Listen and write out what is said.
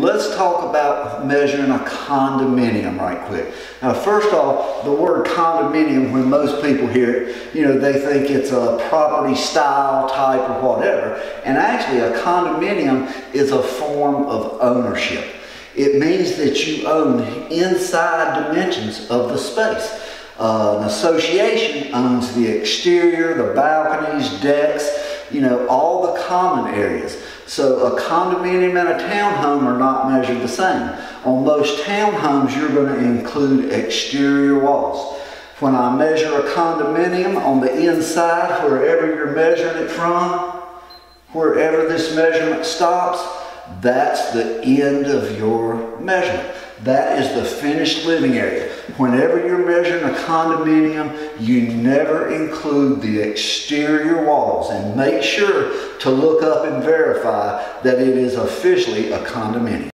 let's talk about measuring a condominium right quick. Now, first off, the word condominium, when most people hear it, you know, they think it's a property style type or whatever. And actually, a condominium is a form of ownership. It means that you own inside dimensions of the space. Uh, an association owns the exterior, the balconies, decks, you know, all the common areas. So a condominium and a townhome are not measured the same. On most townhomes, you're going to include exterior walls. When I measure a condominium on the inside, wherever you're measuring it from, wherever this measurement stops, that's the end of your measurement. That is the finished living area. Whenever you're measuring a condominium, you never include the exterior walls and make sure to look up and verify that it is officially a condominium.